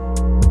you